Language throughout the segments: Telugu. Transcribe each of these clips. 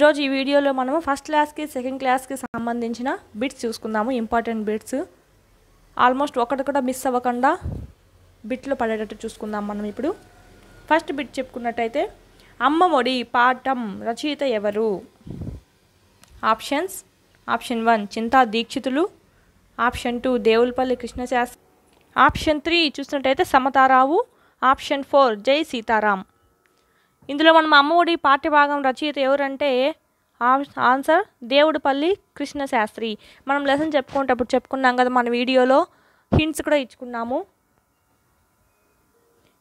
ఈరోజు ఈ వీడియోలో మనము ఫస్ట్ క్లాస్కి సెకండ్ క్లాస్కి సంబంధించిన బిట్స్ చూసుకుందాము ఇంపార్టెంట్ బిట్స్. ఆల్మోస్ట్ ఒకటి కూడా మిస్ అవ్వకుండా బిట్లు పడేటట్టు చూసుకుందాం మనం ఇప్పుడు. ఫస్ట్ బిట్ చెప్పుకున్నట్టయితే అమ్మ ఒడి పాఠం రచయిత ఎవరు? Options. Option one Chinta Dikshitulu. Option two Devulapalli Krishnasastri. Option three చూసినట్టయితే సమతారావు. ఆప్షన్ ఫోర్ జై సీతారాం. ఇందులో మనం అమ్మఒడి పాఠ్యభాగం రచయిత ఎవరంటే ఆ- ఆన్సర్ దేవుడుపల్లి కృష్ణశాస్త్రి. మనం లెసన్ చెప్పుకునేటప్పుడు చెప్పుకున్నాం కదా మన వీడియోలో. హింట్స్ కూడా ఇచ్చుకున్నాము.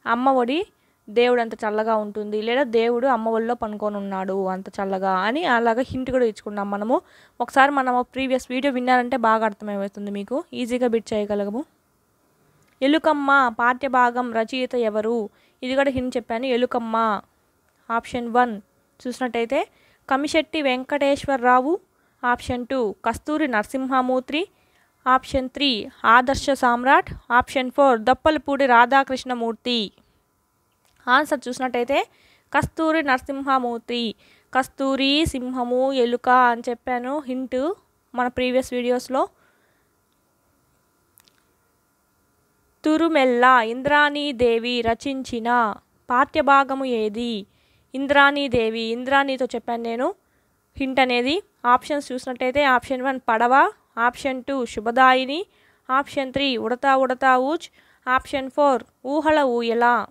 అమ్మ ఒడి దేవుడు అంత చల్లగా ఉంటుంది లేదా దేవుడు అమ్మఒడిలో పనుకొని ఉన్నాడు అంత చల్లగా అని అలాగా హింట్ కూడా ఇచ్చుకున్నాం మనము. ఒకసారి మనము ప్రీవియస్ వీడియో విన్నారంటే బాగా అర్థమవుతుంది మీకు. ఈజీగా బిట్ చేయగలము. ఎలుకమ్మ పాఠ్యభాగం రచయిత ఎవరు? ఇది కూడా హింట్ చెప్పాను. ఎలుకమ్మ. ఆప్షన్ వన్ చూసినట్టయితే Kamisetti Venkateswararao option two Kasturi Narasimhamurthy option three Adarsha Samrat option four Dappalapudi Radhakrishnamurthy. Answer చూసినట్టయితే కస్తూరి నరసింహమూర్తి. కస్తూరి సింహము ఎలుక అని చెప్పాను హింట్ మన ప్రీవియస్ వీడియోస్లో. తురుమెల్ల ఇంద్రాణీదేవి రచించిన పాఠ్యభాగము ఏది? ఇంద్రాణీదేవి. ఇంద్రాణితో చెప్పాను నేను. హింట్ అనేది ఆప్షన్స్ చూసినట్టయితే ఆప్షన్ వన్ పడవ ఆప్షన్ టూ శుభదాయిని ఆప్షన్ త్రీ ఉడతా ఉడతా ఊచ్ ఆప్షన్ ఫోర్ ఊహల ఊయల.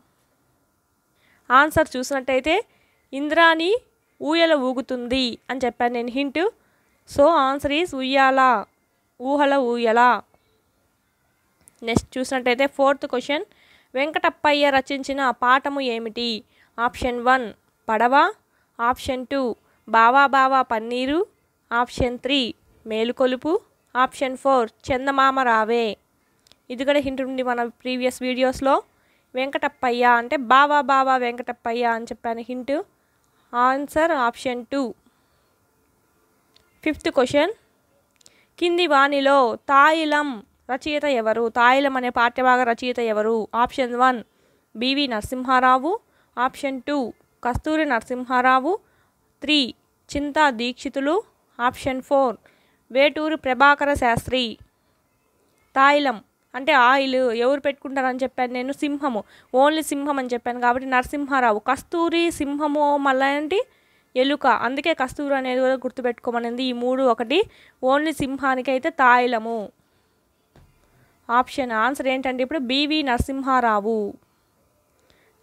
ఆన్సర్ చూసినట్టయితే ఇంద్రాణి ఊయల ఊగుతుంది అని చెప్పాను నేను. హింట్. సో ఆన్సర్ ఈజ్ ఉయ్యాల ఊహల ఊయల. నెక్స్ట్ చూసినట్టయితే ఫోర్త్ క్వశ్చన్. వెంకటప్పయ్య రచించిన పాఠము ఏమిటి? Option one. పడవ ఆప్షన్ టూ బావా బావా పన్నీరు ఆప్షన్ త్రీ మేలుకొలుపు ఆప్షన్ ఫోర్ చందమామ రావే. ఇది కూడా హింట్ ఉంది మన ప్రీవియస్ వీడియోస్లో. వెంకటప్పయ్య అంటే బావా బావా వెంకటప్పయ్య అని చెప్పాను hint. Answer option two. Fifth question. కింది వాణిలో తాయిలం రచయిత ఎవరు? తాయిలం అనే పాఠ్యభాగ రచయిత ఎవరు? Option one BV Narasimha. Option two Kasturi Narasimha. Three Chinta Dikshitulu. Option four Veturi Prabhakara Sastri. తాయిలం అంటే ఆయిల్ ఎవరు పెట్టుకుంటారని చెప్పాను నేను? సింహము. ఓన్లీ సింహం అని చెప్పాను కాబట్టి నరసింహారావు. కస్తూరి సింహము మళ్ళీ ఏంటి ఎలుక. అందుకే కస్తూరి అనేది కూడా గుర్తుపెట్టుకోమనింది. ఈ మూడు ఒకటి. ఓన్లీ సింహానికి అయితే తాయిలము. ఆప్షన్ ఆన్సర్ ఏంటంటే ఇప్పుడు BV Narasimha.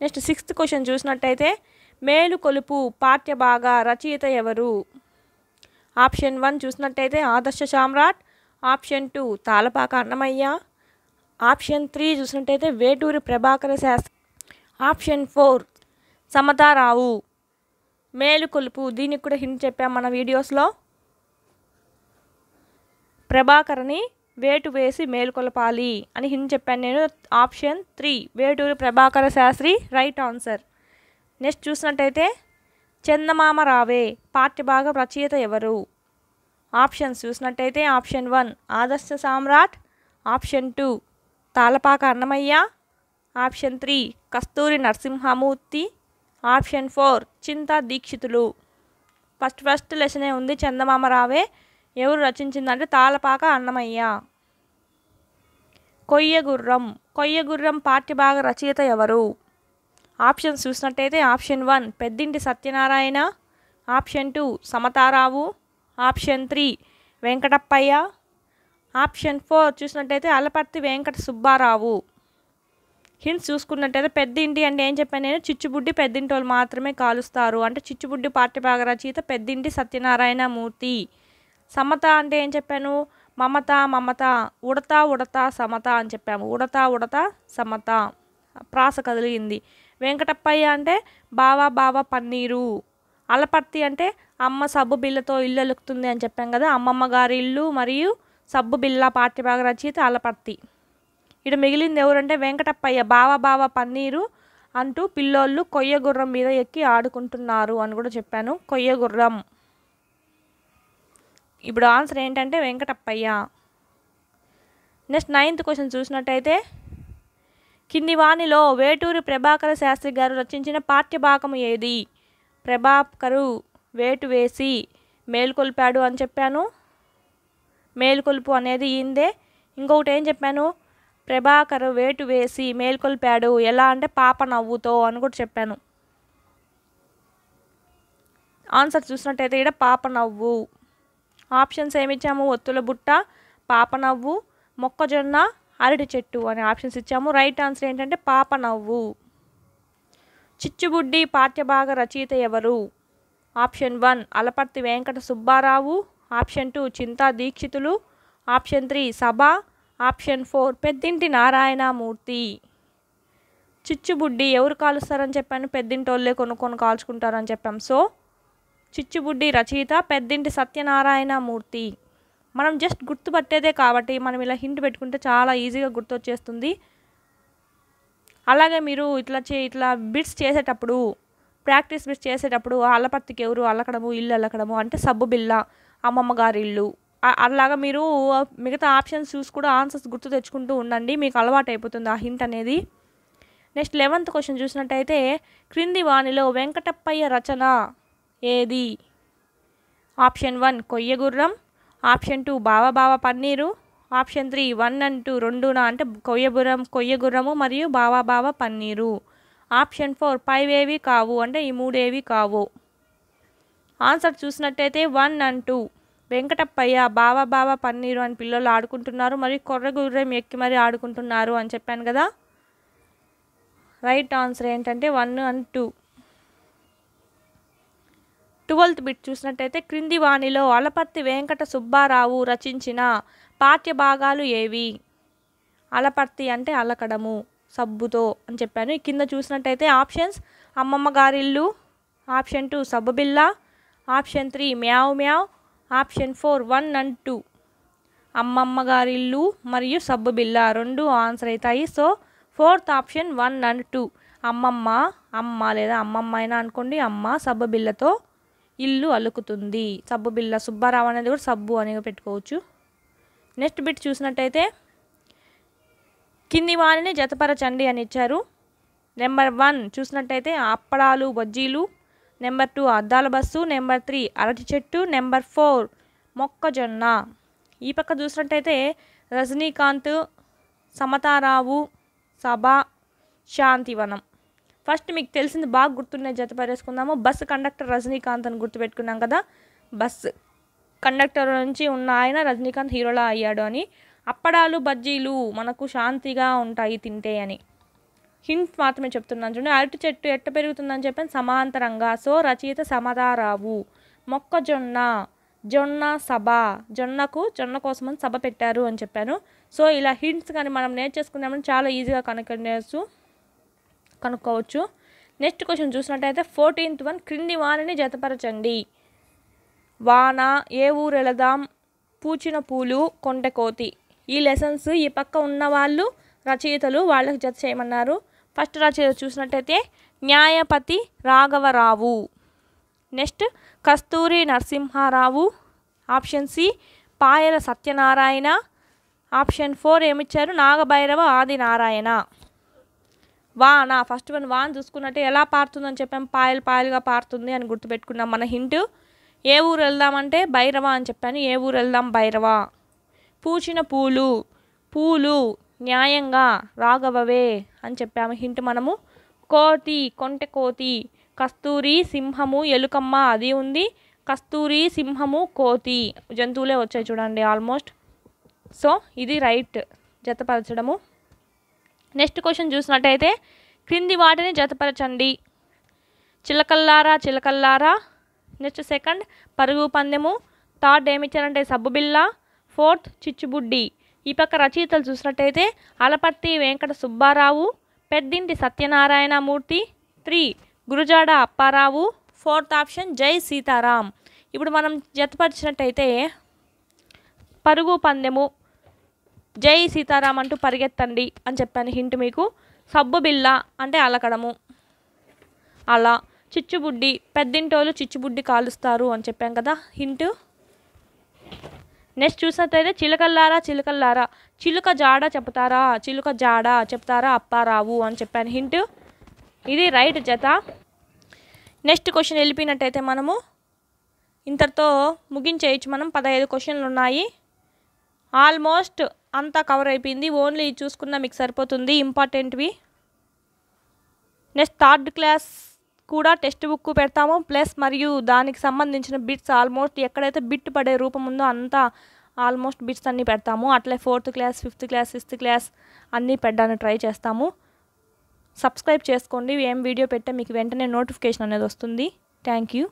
Next sixth question చూసినట్టయితే మేలుకొలుపు పాఠ్యభాగ రచయిత ఎవరు? ఆప్షన్ వన్ చూసినట్టయితే Adarsha Samrat option two Talapaka Annamayya option three చూసినట్టయితే వేటూరి ప్రభాకర శాస్త్రి ఆప్షన్ ఫోర్ సమతారావు మేలుకొలుపు దీనికి కూడా హింట్ చెప్పాం మన వీడియోస్లో. ప్రభాకర్ని వేటు వేసి మేలుకొలపాలి అని హింట్ చెప్పాను నేను. Option three Veturi Prabhakara Sastri right answer. Next చూసినట్టయితే చందమామ రావే పాఠ్యభాగ రచయిత ఎవరు? ఆప్షన్స్ చూసినట్టయితే option one Adarsha Samrat. Option two Talapaka Annamayya. Option three Kasturi Narasimhamurthy. Option four Chinta Dikshitulu. First first లెసనే ఉంది చందమామ రావే. ఎవరు రచించిందంటే తాళపాక అన్నమయ్య. కొయ్యగుర్రం. కొయ్యగుర్రం పాఠ్యభాగ రచయిత ఎవరు? ఆప్షన్స్ చూసినట్టయితే option one Peddinti Satyanarayana. Option two Samatharao. Option three Venkatappayya. Option four చూసినట్టయితే అలపర్తి వెంకట సుబ్బారావు. హింట్స్ చూసుకున్నట్టయితే పెద్దింటి అంటే ఏం చెప్పాను నేను? చిచ్చుబుడ్డి పెద్దింటి వాళ్ళు మాత్రమే కాలుస్తారు. అంటే చిచ్చుబుడ్డి పాఠ్యభాగ రచయిత పెద్దింటి సత్యనారాయణ మూర్తి. సమత అంటే ఏం చెప్పాను? మమత మమత. ఉడత ఉడత సమత అని చెప్పాము. ఉడత ఉడత సమత. ప్రాస కదిలింది. వెంకటప్పయ్య అంటే బావా బావా పన్నీరు. అలపర్తి అంటే అమ్మ సబ్బు బిళ్ళతో ఇల్లు అలుకుతుంది అని చెప్పాం కదా అమ్మమ్మ గారి ఇల్లు మరియు సబ్బు బిళ్ళ పాఠ్యభాగ రచయిత అలపర్తి. ఇటు మిగిలింది ఎవరంటే వెంకటప్పయ్య బావ బావ పన్నీరు అంటూ పిల్లోళ్ళు కొయ్య గుర్రం మీద ఎక్కి ఆడుకుంటున్నారు అని కూడా చెప్పాను. కొయ్య గుర్రం. ఇప్పుడు ఆన్సర్ ఏంటంటే వెంకటప్పయ్య. నెక్స్ట్ నైన్త్ క్వశ్చన్ చూసినట్టయితే కింది వాణిలో వేటూరి ప్రభాకర శాస్త్రి గారు రచించిన పాఠ్యభాగము ఏది? ప్రభాకరు వేటు వేసి మేలుకొల్పాడు అని చెప్పాను. మేలుకొల్పు అనేది ఈందే. ఇంకొకటి ఏం చెప్పాను? ప్రభాకర్ వేటు వేసి మేల్కొల్పాడు. ఎలా అంటే పాప నవ్వుతో అని కూడా చెప్పాను. ఆన్సర్ చూసినట్టయితే ఇక్కడ పాప నవ్వు. ఆప్షన్స్ ఏమిచ్చాము? ఒత్తుల బుట్ట పాప నవ్వు మొక్కజొన్న అరటి చెట్టు అనే ఆప్షన్స్ ఇచ్చాము. రైట్ ఆన్సర్ ఏంటంటే పాప నవ్వు. చిచ్చుబుడ్డి పాఠ్యభాగ రచయిత ఎవరు? Option one Alaparthi Venkata Subbarao. Option two Chinta Dikshitulu. Option three సభ. Option four Peddinti Narayanamurthy. చిచ్చుబుడ్డి ఎవరు కాలుస్తారని చెప్పాను. పెద్దింటోళ్ళే కొనుక్కొని కాల్చుకుంటారని చెప్పాం. సో చిచ్చుబుడ్డి రచయిత పెద్దింటి సత్యనారాయణమూర్తి. మనం జస్ట్ గుర్తుపట్టేదే కాబట్టి మనం ఇలా హింట్ పెట్టుకుంటే చాలా ఈజీగా గుర్తొచ్చేస్తుంది. అలాగే మీరు ఇట్లా చే ఇట్లా బిట్స్ చేసేటప్పుడు ప్రాక్టీస్ బిట్స్ చేసేటప్పుడు అల్లపత్తికి ఎవరు అల్లకడము ఇల్లు అల్లకడము అంటే సబ్బు బిల్ల అమ్మమ్మ గారి ఇల్లు అలాగా మీరు మిగతా ఆప్షన్స్ చూసి కూడా ఆన్సర్స్ గుర్తు తెచ్చుకుంటూ ఉండండి. మీకు అలవాటు అయిపోతుంది ఆ హింట్ అనేది. నెక్స్ట్ లెవెంత్ క్వశ్చన్ చూసినట్టయితే క్రింది వాణిలో వెంకటప్పయ్య రచన ఏది? ఆప్షన్ వన్ కొయ్యగుర్రం ఆప్షన్ టూ బావబావ paneer. Option three one and two రెండునా అంటే కొయ్యబురం కొయ్యగుర్రము మరియు బావబావ పన్నీరు. ఆప్షన్ ఫోర్ ఫైవ్ ఏవి కావు అంటే ఈ మూడేవి కావు. ఆన్సర్ చూసినట్టయితే వన్ అండ్ టూ. వెంకటప్పయ్య బావ బావ పన్నీరు అని పిల్లలు ఆడుకుంటున్నారు. మరియు కొర్రగుర్రం ఎక్కి మరీ ఆడుకుంటున్నారు అని చెప్పాను కదా. రైట్ ఆన్సర్ ఏంటంటే one and two. Twelfth bit చూసినట్టయితే క్రింది వాణిలో అలపర్తి వెంకట సుబ్బారావు రచించిన పాఠ్య భాగాలు ఏవి? అలపర్తి అంటే అలకడము సబ్బుతో అని చెప్పాను. ఈ కింద చూసినట్టయితే ఆప్షన్స్ అమ్మమ్మ గారిల్లు ఆప్షన్ టూ సబ్బు బిల్లా ఆప్షన్ త్రీ మ్యావ్ మ్యావ్ option four one and two అమ్మమ్మ గారిల్లు మరియు సబ్బు బిల్లా రెండు ఆన్సర్ అవుతాయి. So fourth option one and two అమ్మమ్మ అమ్మ లేదా అమ్మమ్మ అయినా అనుకోండి అమ్మ సబ్బు బిల్లతో ఇల్లు అలుకుతుంది. సబ్బు బిల్ల సుబ్బారావు అనేది కూడా సబ్బు అనేది పెట్టుకోవచ్చు. నెక్స్ట్ బిట్ చూసినట్టయితే కింది వాణిని జతపరచండి అని ఇచ్చారు. నెంబర్ వన్ చూసినట్టయితే అప్పడాలు బజ్జీలు. నెంబర్ టూ అద్దాల బస్సు. నెంబర్ త్రీ అరటి చెట్టు. నెంబర్ ఫోర్ మొక్కజొన్న. ఈ పక్క చూసినట్టయితే రజనీకాంత్ సమతారావు సభ శాంతివనం. ఫస్ట్ మీకు తెలిసింది బాగా గుర్తున్నాయి జతపరేసుకుందాము బస్సు కండక్టర్ రజనీకాంత్ అని గుర్తుపెట్టుకున్నాం కదా. బస్సు కండక్టర్ నుంచి ఉన్న ఆయన రజనీకాంత్ హీరోలా అయ్యాడు అని. అప్పడాలు బజ్జీలు మనకు శాంతిగా ఉంటాయి తింటే అని. హింట్ మాత్రమే చెప్తున్నాను చూడండి. అరటి చెట్టు ఎట్ట పెరుగుతుందని చెప్పాను. సమాంతరంగా. సో రచయిత సమదారావు మొక్కజొన్న జొన్న సభ. జొన్నకు జొన్న కోసమని సభ పెట్టారు అని చెప్పాను. సో ఇలా హింట్స్ కానీ మనం నేర్చేసుకున్నామని చాలా ఈజీగా కనుక్కోవచ్చు. కనుక్కోవచ్చు. నెక్స్ట్ క్వశ్చన్ చూసినట్టయితే ఫోర్టీన్త్ వన్ క్రింది వారిని జతపరచండి. వాన ఏ ఊరెళదాం పూచిన పూలు కొంటె కోతి. ఈ లెసన్స్ ఈ పక్క ఉన్న వాళ్ళు రచయితలు వాళ్ళకి జత చేయమన్నారు. ఫస్ట్ రచయిత చూసినట్టయితే న్యాయపతి రాఘవరావు. Next Kasturi Narasimharao. Option C Payala Satyanarayana. Option four ఏమిచ్చారు? Nagabhairava ఆది నారాయణ వాన ఫస్ట్ వన్ వాన్ చూసుకున్నట్టే ఎలా పారుతుందని చెప్పాం. పాయలు పాయలుగా పారుతుంది అని గుర్తుపెట్టుకున్నాం. మన హింట్ ఏ ఊరు వెళ్దామంటే భైరవ అని చెప్పాను. ఏ ఊరు వెళ్దాం? భైరవ. పూచిన పూలు పూలు న్యాయంగా రాఘవవే అని చెప్పాము. హింట్ మనము. కోతి కొంటె కోతి కస్తూరి సింహము ఎలుకమ్మ అది ఉంది. కస్తూరి సింహము కోతి జంతువులే వచ్చాయి చూడండి ఆల్మోస్ట్ సో ఇది రైట్ జతపరచడము. నెక్స్ట్ క్వశ్చన్ చూసినట్టయితే క్రింది వాటిని జతపరచండి. చిలకల్లారా చిలకల్లారా. నెక్స్ట్ సెకండ్ పరుగు పందెము. Third ఏమిచ్చారంటే సబ్బుబిల్ల fourth చిచ్చుబుడ్డి. ఈ పక్క రచయితలు చూసినట్టయితే Alaparthi Venkata Subbarao. Peddinti Satyanarayanamurthy. Three Gurajada Apparao. Fourth option Jai Sitaram. ఇప్పుడు మనం జతపరిచినట్టయితే పరుగు పందెము. జై సీతారాం అంటూ పరిగెత్తండి అని చెప్పాను హింట్ మీకు. సబ్బు బిల్ల అంటే అలకడము. అలా చిచ్చుబుడ్డి పెద్దింటోళ్ళు చిచ్చుబుడ్డి కాలుస్తారు అని చెప్పాం కదా హింట్. నెక్స్ట్ చూసినట్టయితే చిలకల్లారా చిలకల్లారా. చిలుక జాడ చెప్తారా చిలుక జాడ చెప్తారా అప్పారావు అని చెప్పాను హింట్. ఇది రైట్ జత. నెక్స్ట్ క్వశ్చన్ వెళ్ళిపోయినట్టయితే మనము ఇంతటితో ముగించేయచ్చు మనం. పదహైదు క్వశ్చన్లు ఉన్నాయి. ఆల్మోస్ట్ అంతా కవర్ అయిపోయింది. ఓన్లీ చూసుకున్నా మీకు సరిపోతుంది. ఇంపార్టెంట్వి. నెక్స్ట్ థర్డ్ క్లాస్ కూడా టెక్స్ట్ బుక్ పెడతాము. ప్లస్ మరియు దానికి సంబంధించిన బిట్స్ ఆల్మోస్ట్ ఎక్కడైతే బిట్ పడే రూపం ఉందో అంతా ఆల్మోస్ట్ బిట్స్ అన్నీ పెడతాము. అట్లే fourth class fifth class sixth class అన్నీ పెట్టడానికి ట్రై చేస్తాము. సబ్స్క్రైబ్ చేసుకోండి. ఏం వీడియో పెట్టే మీకు వెంటనే నోటిఫికేషన్ అనేది వస్తుంది. Thank you.